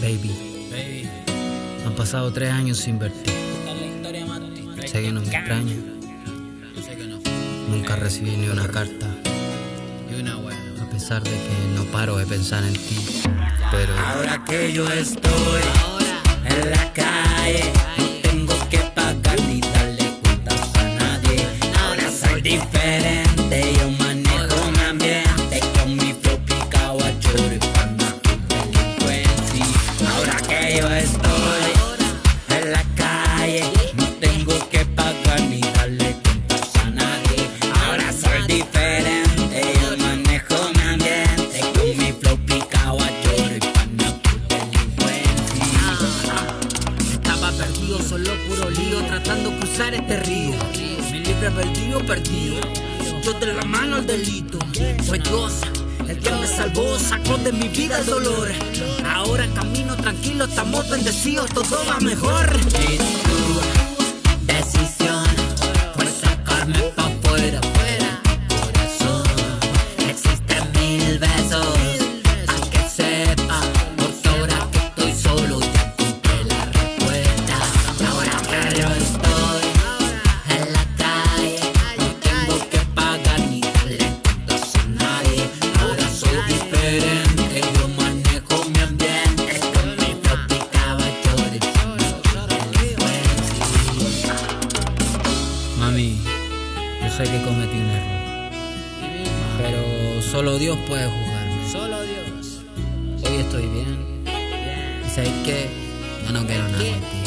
Baby, Baby, han pasado tres años sin verte. Sé que no me extraña. Nunca recibí ni una carta, a pesar de que no paro de pensar en ti. Pero Ahora que yo estoy en la calle, tengo que pagar ni darle cuentas a nadie. Ahora soy diferente, Yo estoy en la calle, no tengo que pagar ni darle cuentas a nadie. Ahora soy diferente, yo manejo mi ambiente con mi flow picado a choro y delincuencia. Estaba perdido, solo puro lío, tratando de cruzar este río. Mi libre perdido, perdido. Yo de la mano al delito. Fue Dios el que me salvó, sacó de mi vida el dolor. Ahora camino tranquilo, estamos bendecidos, todo va mejor. Mami, yo sé que cometí un error. Pero solo Dios puede juzgarme. Solo Dios. Hoy estoy bien. Y sabes que yo no quiero nada.